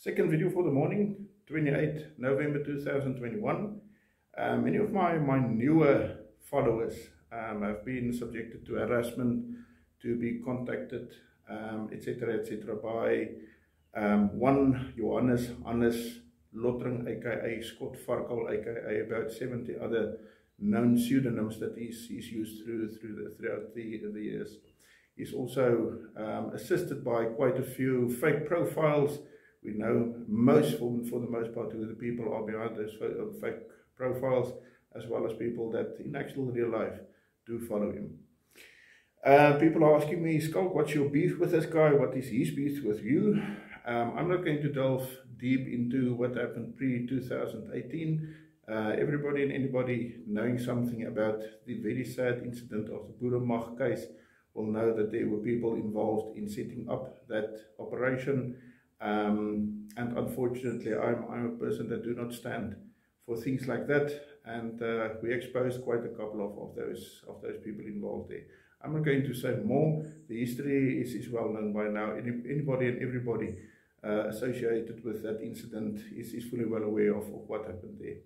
Second video for the morning, 28 November 2021. Uh, many of my, my newer followers um, have been subjected to harassment, to be contacted, etc., um, etc., et by um, one Johannes Hannes Lottering, aka Scott Farkle, aka about 70 other known pseudonyms that he's, he's used through, through the, throughout the, the years. He's also um, assisted by quite a few fake profiles we know most, for, for the most part, who the people are behind those uh, fake profiles, as well as people that in actual real life do follow him. Uh, people are asking me, Skalk, what's your beef with this guy? What is his beef with you? Um, I'm not going to delve deep into what happened pre-2018. Uh, everybody and anybody knowing something about the very sad incident of the Boeremag case will know that there were people involved in setting up that operation um, and unfortunately, I'm, I'm a person that do not stand for things like that. And uh, we exposed quite a couple of, of, those, of those people involved there. I'm not going to say more. The history is, is well known by now. Any, anybody and everybody uh, associated with that incident is, is fully well aware of, of what happened there.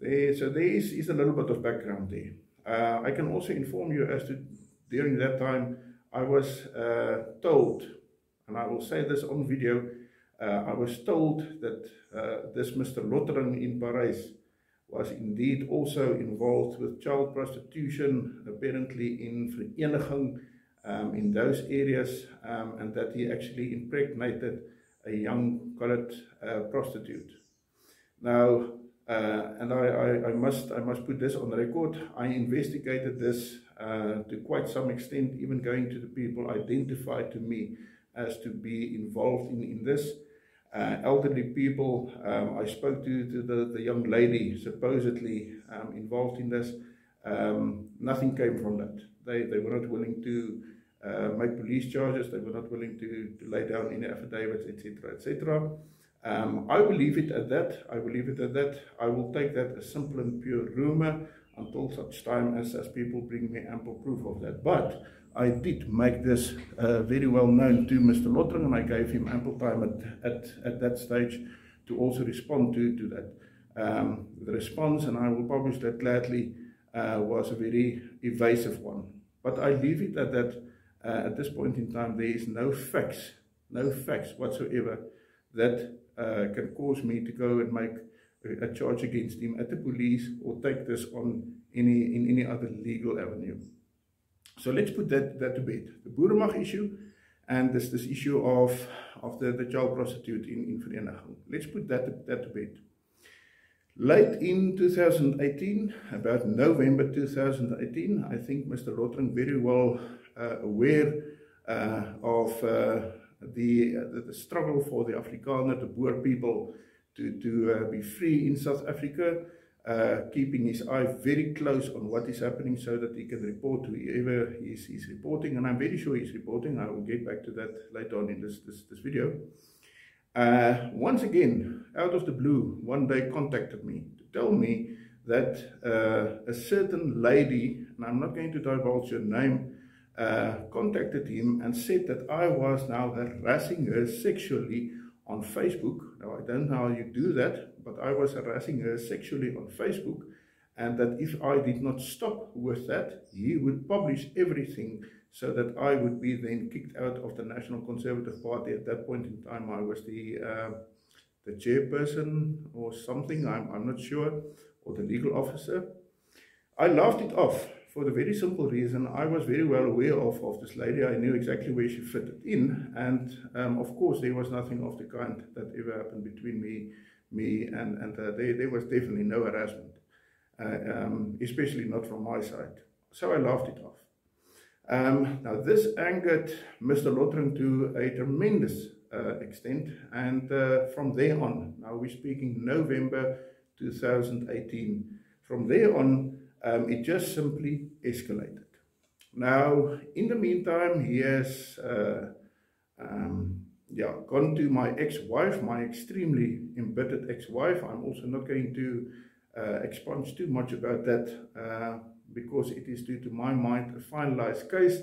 there. So there is, is a little bit of background there. Uh, I can also inform you as to during that time I was uh, told and I will say this on video, uh, I was told that uh, this Mr. Lottering in Paris was indeed also involved with child prostitution, apparently in Vereniging um, in those areas, um, and that he actually impregnated a young colored uh, prostitute. Now, uh, and I, I, I, must I must put this on record. I investigated this uh, to quite some extent, even going to the people identified to me as to be involved in, in this. Uh, elderly people, um, I spoke to, to the, the young lady supposedly um, involved in this. Um, nothing came from that. They, they were not willing to uh, make police charges, they were not willing to, to lay down any affidavits, etc., etc. Um, I believe it at that. I believe it at that. I will take that as simple and pure rumor until such time as, as people bring me ample proof of that. But I did make this uh, very well known to Mr. Lottering and I gave him ample time at, at, at that stage to also respond to, to that. Um, the response, and I will publish that gladly, uh, was a very evasive one. But I leave it at that. Uh, at this point in time, there is no facts, no facts whatsoever that uh, can cause me to go and make a, a charge against him at the police or take this on any in any other legal avenue. So let's put that, that to bed. The Boeremag issue and this, this issue of, of the, the child prostitute in, in Vereeniging. Let's put that, that to bed. Late in 2018, about November 2018, I think Mr. Lottering very well uh, aware uh, of uh, the, uh, the struggle for the Afrikaner, the Boer people, to, to uh, be free in South Africa uh, keeping his eye very close on what is happening so that he can report to whoever he's, he's reporting. And I'm very sure he's reporting. I will get back to that later on in this, this, this video. Uh, once again, out of the blue, one day contacted me to tell me that uh, a certain lady, and I'm not going to divulge her name, uh, contacted him and said that I was now harassing her sexually on Facebook. Now, I don't know how you do that, but I was harassing her sexually on Facebook. And that if I did not stop with that, he would publish everything so that I would be then kicked out of the National Conservative Party. At that point in time, I was the, uh, the chairperson or something, I'm, I'm not sure, or the legal officer. I laughed it off for the very simple reason I was very well aware of, of this lady. I knew exactly where she fitted in. And um, of course, there was nothing of the kind that ever happened between me, me and, and uh, there, was definitely no harassment, uh, um, especially not from my side. So I laughed it off. Um, now, this angered Mr. Lottering to a tremendous uh, extent. And uh, from there on, now we're speaking November 2018, from there on, um, it just simply escalated. Now, in the meantime, he has uh, um, yeah, gone to my ex-wife, my extremely embittered ex-wife. I'm also not going to uh, expunge too much about that uh, because it is due to my mind a finalized case.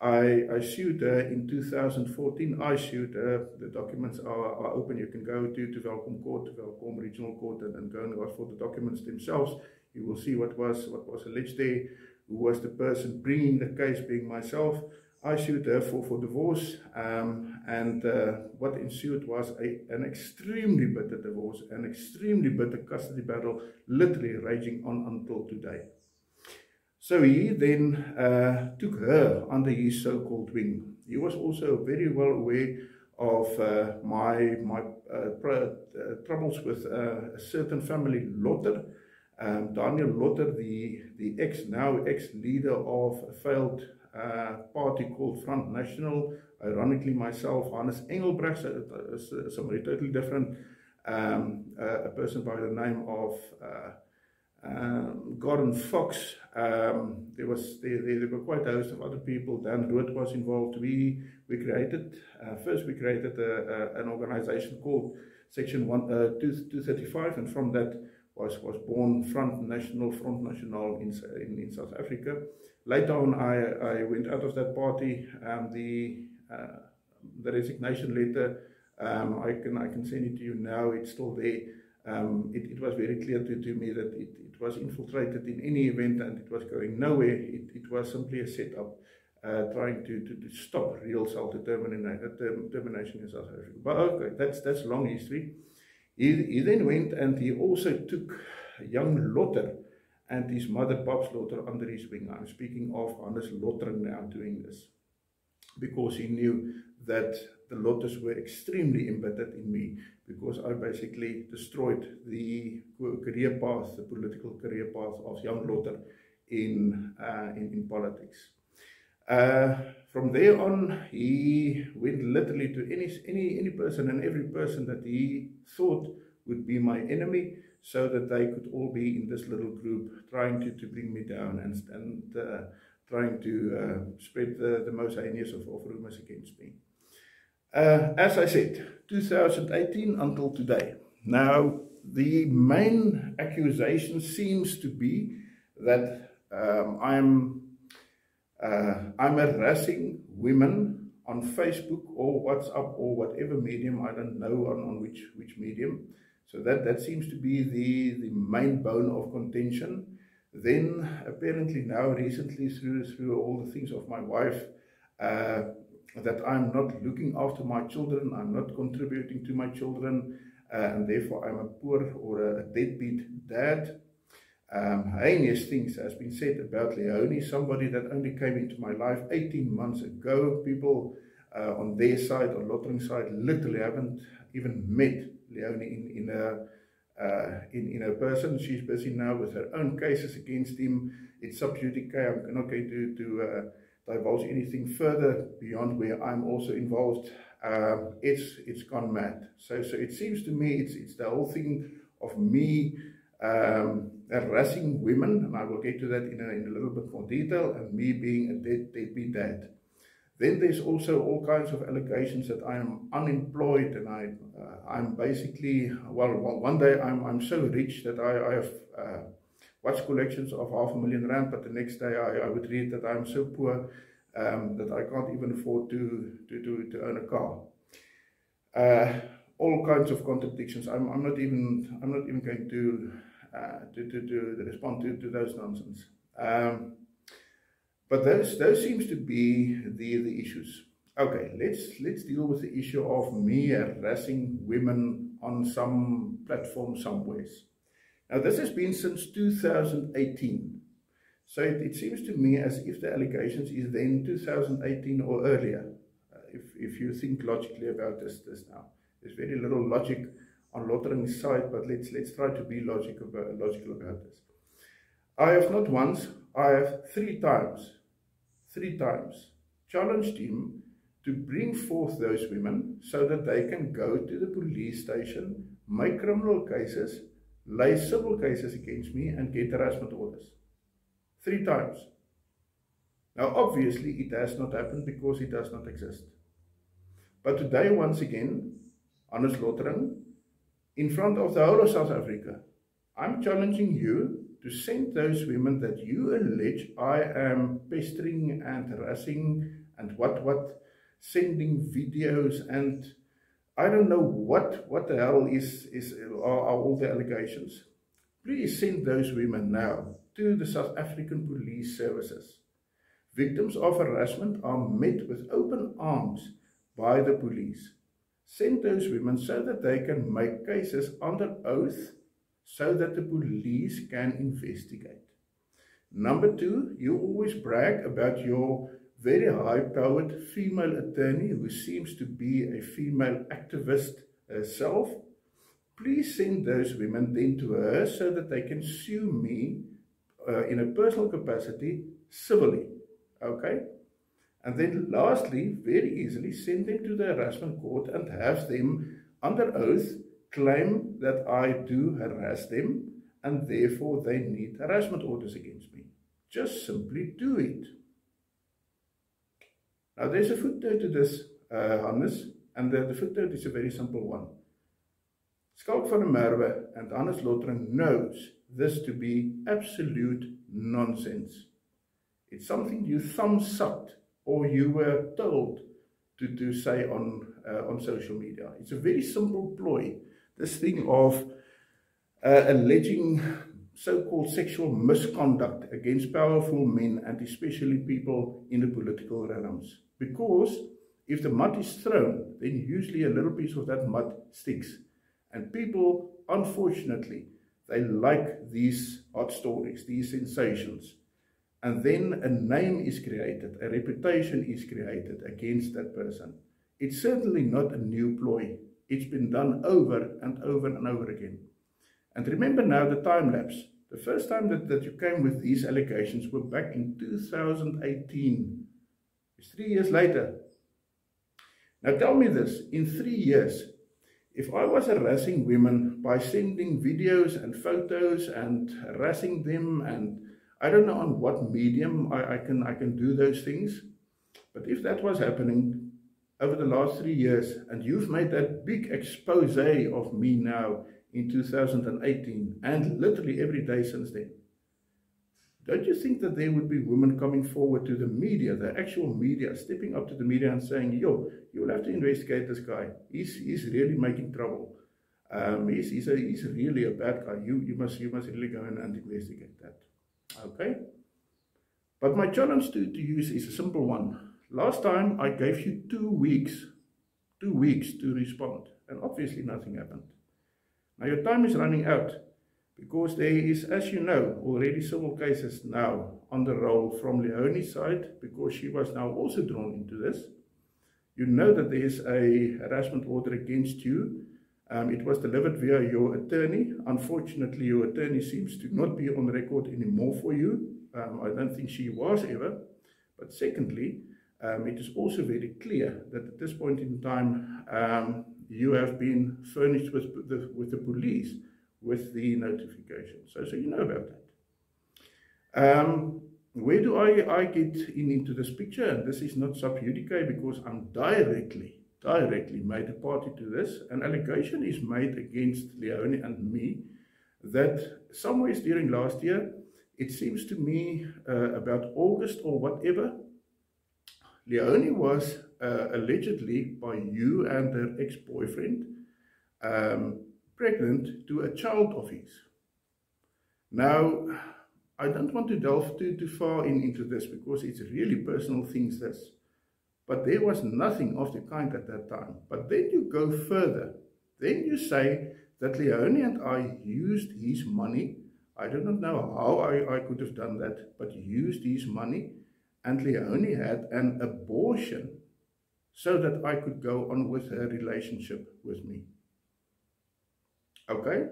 I, I sued her in 2014. I sued her. The documents are, are open. You can go to, to Welkom Court, to Regional Court, and, and go and ask for the documents themselves. You will see what was what was alleged there, who was the person bringing the case, being myself. I sued her for, for divorce, um, and uh, what ensued was a, an extremely bitter divorce, an extremely bitter custody battle, literally raging on until today. So he then uh, took her under his so-called wing. He was also very well aware of uh, my my uh, uh troubles with uh, a certain family, Lotter. Um, Daniel Lotter, the, the ex now ex-leader of failed party called Front National. Ironically, myself, Hannes Engelbrecht, somebody totally different. Um, a person by the name of um, Gordon Fox, um, there was there, there, were quite a host of other people. Dan Roodt was involved. We we created uh, first we created a, a, an organization called Section One uh, Two Two Thirty Five, and from that was was born Front National Front National in in, in South Africa. Later on, I I went out of that party. Um, the uh, the resignation letter. Um, I can I can send it to you now. It's still there. Um, it, it was very clear to, to me that it, it was infiltrated in any event and it was going nowhere. It, it was simply a setup uh, trying to, to, to, stop real self-determination in South Africa. But okay, that's, that's long history. He, he then went and he also took young Lotter and his mother, Babs Lotter, under his wing. I'm speaking of Hannes Lotter now doing this because he knew that the Lotters were extremely embedded in me because I basically destroyed the career path, the political career path of young Lotter in, uh, in, in, politics. Uh, from there on, he went literally to any, any, any person and every person that he thought would be my enemy so that they could all be in this little group trying to, to bring me down and, and uh, trying to uh, spread the, the most heinous of, of rumors against me. Uh, as I said, 2018 until today. Now, the main accusation seems to be that um, I'm, uh, I'm harassing women on Facebook or WhatsApp or whatever medium, I don't know on, on which, which medium. So that, that seems to be the, the main bone of contention. Then apparently now recently through, through all the things of my wife, uh, that I'm not looking after my children, I'm not contributing to my children, uh, and therefore I'm a poor or a deadbeat dad. Um, heinous things has been said about Leonie, somebody that only came into my life 18 months ago. People uh, on their side, on Lottering's side, literally haven't even met Leonie in, in a uh, in, in her person. She's busy now with her own cases against him. It's sub judice. I'm not going to, to uh, divulge anything further beyond where I'm also involved, um, it's it's gone mad. So so it seems to me it's it's the whole thing of me um, harassing women, and I will get to that in a, in a little bit more detail, and me being a dead deadbeat dad. Then there's also all kinds of allegations that I am unemployed and I uh, I'm basically well one day I'm I'm so rich that I I have uh, watch collections of half a million rand, but the next day I, I would read that I'm so poor um, that I can't even afford to, to, to, to own a car. Uh, all kinds of contradictions. I'm, I'm not even I'm not even going to uh, to, to, to respond to, to those nonsense. Um, but those those seems to be the the issues. Okay, let's let's deal with the issue of me harassing women on some platform somewhere. Now, this has been since 2018. So it, it, seems to me as if the allegations is then 2018 or earlier, uh, if, if you think logically about this, this now. There's very little logic on Lottering's side, but let's, let's try to be logic about, logical about this. I have not once, I have three times, three times challenged him to bring forth those women so that they can go to the police station, make criminal cases, lay civil cases against me and get harassment orders. Three times. Now, obviously, it has not happened because it does not exist. But today, once again, Hannes Lottering, in front of the whole of South Africa, I'm challenging you to send those women that you allege I am pestering and harassing and what what sending videos and I don't know what what the hell is is are, are all the allegations. Please send those women now to the South African Police Services. Victims of harassment are met with open arms by the police. Send those women so that they can make cases under oath so that the police can investigate. Number two, you always brag about your very high-powered female attorney who seems to be a female activist herself. Please send those women then to her so that they can sue me uh, in a personal capacity civilly. Okay? And then lastly, very easily, send them to the harassment court and have them under oath claim that I do harass them and therefore they need harassment orders against me. Just simply do it. Now there's a footnote to this, uh, Hannes, and the, the footnote is a very simple one. Skalk van der Merwe and Hannes Lottering knows this to be absolute nonsense. It's something you thumb-sucked or you were told to, to say on, uh, on social media. It's a very simple ploy this thing of uh, alleging so-called sexual misconduct against powerful men and especially people in the political realms. Because if the mud is thrown, then usually a little piece of that mud sticks. And people, unfortunately, they like these hot stories, these sensations. And then a name is created, a reputation is created against that person. It's certainly not a new ploy. It's been done over and over and over again. And remember now the time lapse. The first time that, that you came with these allegations were back in 2018. It's three years later. Now tell me this, in three years, if I was harassing women by sending videos and photos and harassing them and I don't know on what medium I, I, can, I can do those things, but if that was happening, over the last three years, and you've made that big expose of me now in 2018, and literally every day since then. Don't you think that there would be women coming forward to the media, the actual media, stepping up to the media and saying, yo, you'll have to investigate this guy. He's, he's really making trouble. Um, he's, he's, a, he's really a bad guy. You, you, must, you must really go in and investigate that. Okay? But my challenge to, to you is a simple one. Last time I gave you two weeks, two weeks to respond, and obviously nothing happened. Now your time is running out because there is, as you know, already civil cases now on the roll from Leonie's side because she was now also drawn into this. You know that there is a harassment order against you. Um, it was delivered via your attorney. Unfortunately, your attorney seems to not be on record anymore for you. Um, I don't think she was ever. But secondly, um, it is also very clear that at this point in time, um, you have been furnished with the, with the police with the notification. So, so you know about that. Um, where do I, I get in into this picture? And this is not sub judice because I'm directly, directly made a party to this. An allegation is made against Leonie and me that somewhere during last year, it seems to me uh, about August or whatever, Leonie was uh, allegedly by you and her ex-boyfriend um, pregnant to a child of his. Now, I don't want to delve too, too far in, into this because it's really personal things this. But there was nothing of the kind at that time. But then you go further. Then you say that Leonie and I used his money. I do not know how I, I could have done that, but used his money and Leonie had an abortion so that I could go on with her relationship with me. Okay?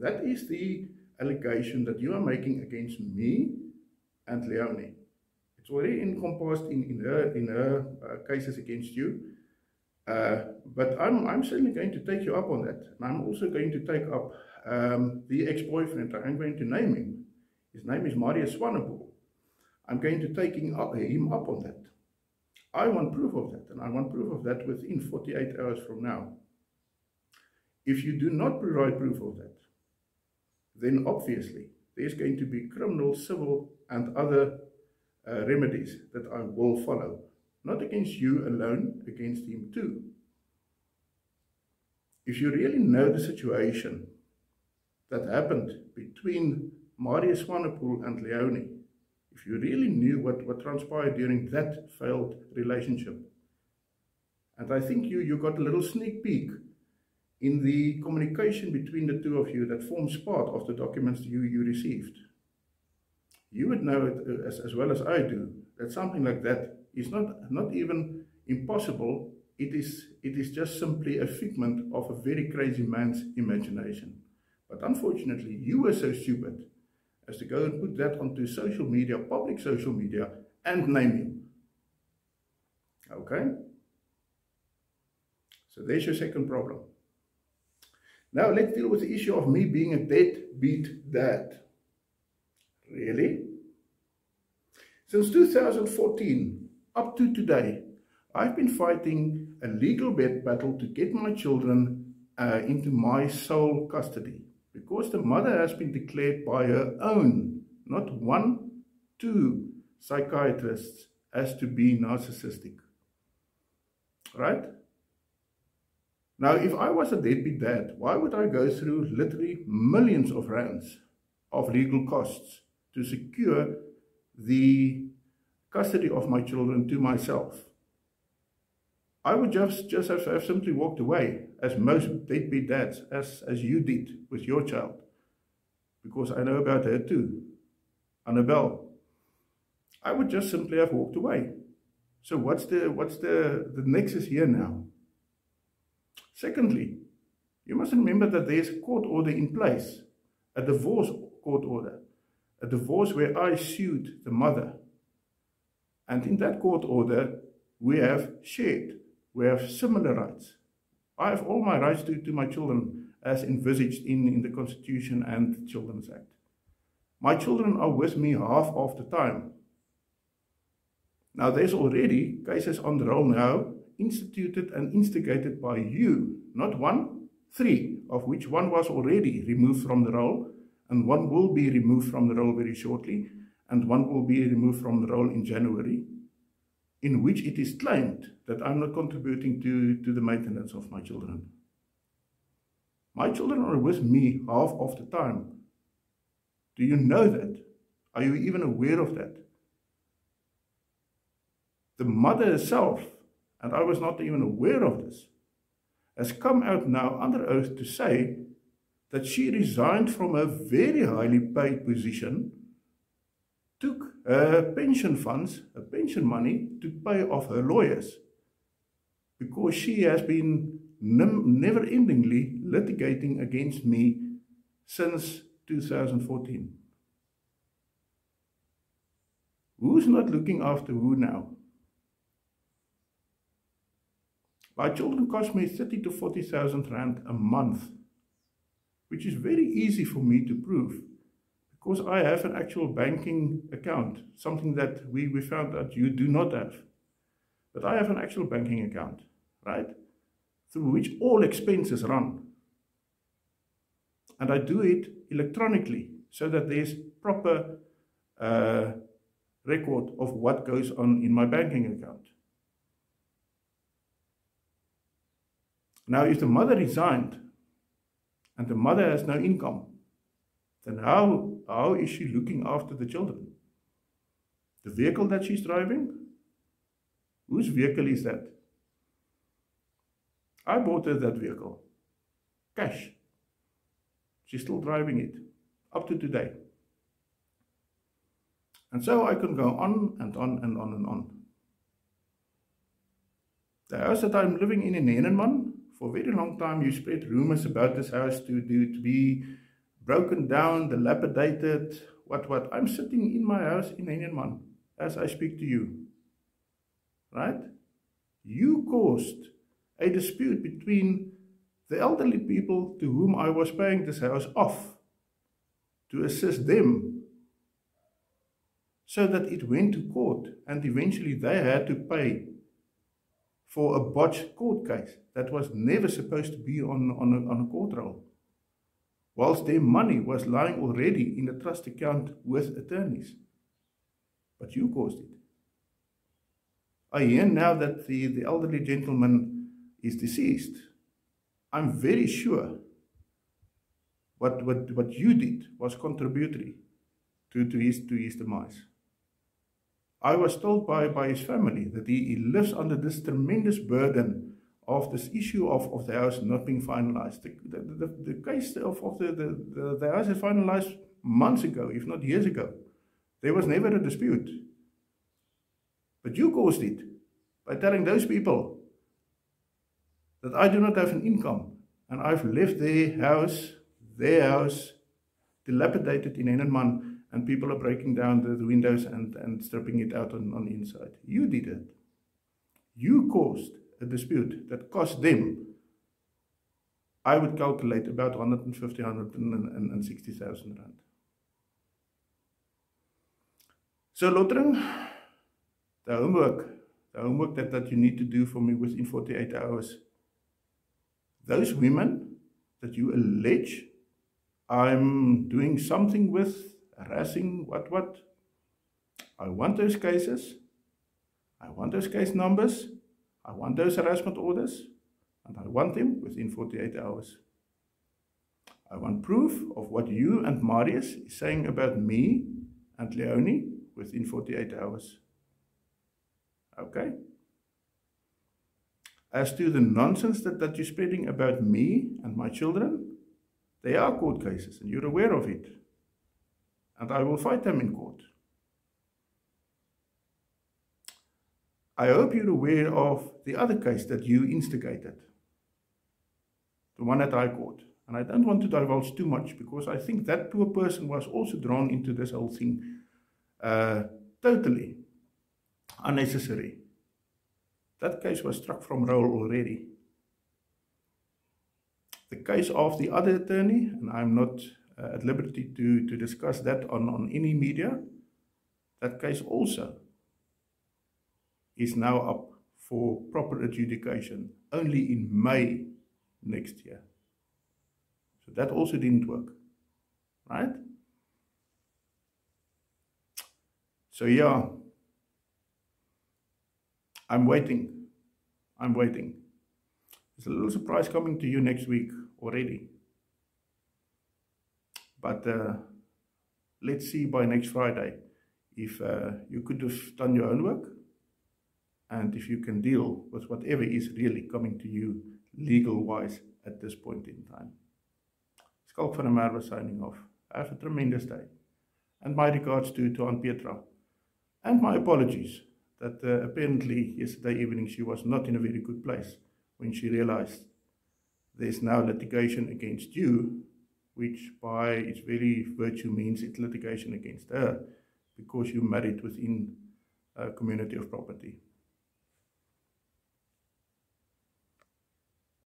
That is the allegation that you are making against me and Leonie. It's already encompassed in, in her, in her uh, cases against you. Uh, but I'm, I'm certainly going to take you up on that. And I'm also going to take up um, the ex-boyfriend. I'm going to name him. His name is Marius Swanepoel. I'm going to take him up, on that. I want proof of that, and I want proof of that within 48 hours from now. If you do not provide proof of that, then obviously there's going to be criminal, civil, and other uh, remedies that I will follow not against you alone, against him too. If you really know the situation that happened between Marius Swanepoel and Leonie, if you really knew what, what transpired during that failed relationship, and I think you, you got a little sneak peek in the communication between the two of you that forms part of the documents you, you received. You would know it uh, as, as well as I do, that something like that is not, not even impossible, it is, it is just simply a figment of a very crazy man's imagination. But unfortunately, you were so stupid to go and put that onto social media, public social media, and name him. Okay? So there's your second problem. Now let's deal with the issue of me being a deadbeat dad. Really? Since 2014 up to today, I've been fighting a legal battle to get my children uh, into my sole custody because the mother has been declared by her own, not one, two psychiatrists, as to be narcissistic. Right? Now, if I was a deadbeat dad, why would I go through literally millions of rands of legal costs to secure the custody of my children to myself? I would just, just have, have simply walked away, as most deadbeat dads, as, as you did with your child. Because I know about her too. Annabelle. I would just simply have walked away. So what's the, what's the, the nexus here now? Secondly, you must remember that there's a court order in place, a divorce court order, a divorce where I sued the mother. And in that court order, we have shared, we have similar rights. I have all my rights to, to my children as envisaged in, in the Constitution and the Children's Act. My children are with me half of the time. Now, there's already cases on the roll now instituted and instigated by you, not one, three, of which one was already removed from the roll, and one will be removed from the roll very shortly, and one will be removed from the roll in January, in which it is claimed that I'm not contributing to, to the maintenance of my children. My children are with me half of the time. Do you know that? Are you even aware of that? The mother herself and I was not even aware of this, has come out now under oath to say that she resigned from a very highly paid position, took her pension funds, her pension money, to pay off her lawyers, because she has been never endingly litigating against me since 2014. Who's not looking after who now? My children cost me 30 to 40,000 rand a month, which is very easy for me to prove because I have an actual banking account, something that we, we found that you do not have. But I have an actual banking account, right? Through which all expenses run. And I do it electronically so that there's proper uh, record of what goes on in my banking account. Now, if the mother resigned and the mother has no income, then how, how is she looking after the children? The vehicle that she's driving? Whose vehicle is that? I bought her that vehicle. Cash. She's still driving it. Up to today. And so I can go on and on and on and on. The house that I'm living in in Henenman for a very long time you spread rumors about this house to, to, to be broken down, dilapidated, what, what. I'm sitting in my house in Hennenman as I speak to you. Right? You caused a dispute between the elderly people to whom I was paying this house off to assist them so that it went to court and eventually they had to pay for a botched court case that was never supposed to be on, on, a, on a court roll, whilst their money was lying already in a trust account with attorneys. But you caused it. I hear now that the, the elderly gentleman is deceased. I'm very sure what, what, what you did was contributory to, to, his, to his demise. I was told by, by his family that he, he lives under this tremendous burden of this issue of, of the house not being finalized. The, the, the, the case of, of the, the, the, house is finalized months ago, if not years ago. There was never a dispute. But you caused it by telling those people that I do not have an income and I've left their house, their house, dilapidated in Hennenman and people are breaking down the, the windows and, and stripping it out on, on the inside. You did it. You caused dispute that cost them, I would calculate about 150, 160,000 rand. So Lottering, the homework, the homework that, that you need to do for me within 48 hours, those women that you allege I'm doing something with, harassing, what, what, I want those cases, I want those case numbers, I want those harassment orders, and I want them within 48 hours. I want proof of what you and Marius is saying about me and Leonie within 48 hours. Okay? As to the nonsense that, that you're spreading about me and my children, they are court cases and you're aware of it. And I will fight them in court. I hope you're aware of the other case that you instigated, the one at High Court. And I don't want to divulge too much because I think that poor person was also drawn into this whole thing uh, totally unnecessary. That case was struck from roll already. The case of the other attorney, and I'm not uh, at liberty to, to discuss that on, on any media, that case also is now up for proper adjudication only in May next year. So that also didn't work, right? So yeah, I'm waiting. I'm waiting. There's a little surprise coming to you next week already. But uh, let's see by next Friday if uh, you could have done your own work and if you can deal with whatever is really coming to you legal-wise at this point in time. Skalk van der Merwe signing off. Have a tremendous day. And my regards to, to Aunt Pietra. And my apologies that uh, apparently yesterday evening she was not in a very good place when she realized there's now litigation against you, which by its very virtue means it's litigation against her because you married within a community of property.